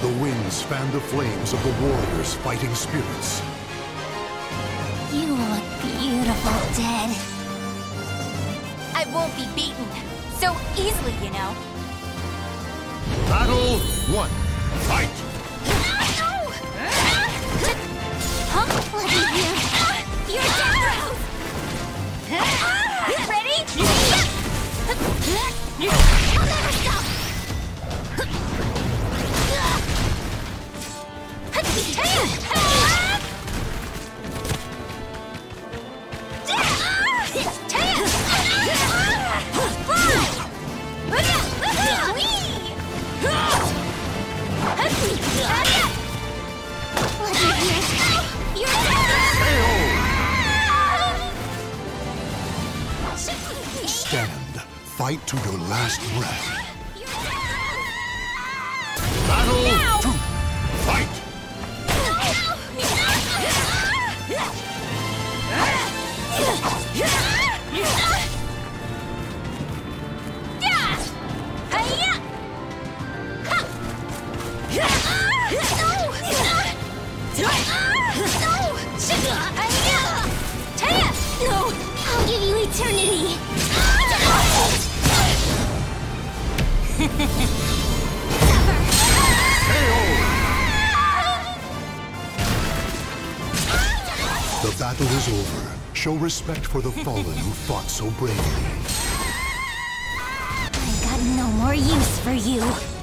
The winds fan the flames of the warrior's fighting spirits. You look beautiful, dead. I won't be beaten. So easily, you know. Battle one. Fight! Huh? Let me hear. You're dead, Rose! Ready? Stand. Fight to your last breath. Battle two. Fight! Yes. I know. No. Sigma. I am. Tell us. No! I'll give you eternity! The battle is over. Show respect for the fallen who fought so bravely. I got no more use for you.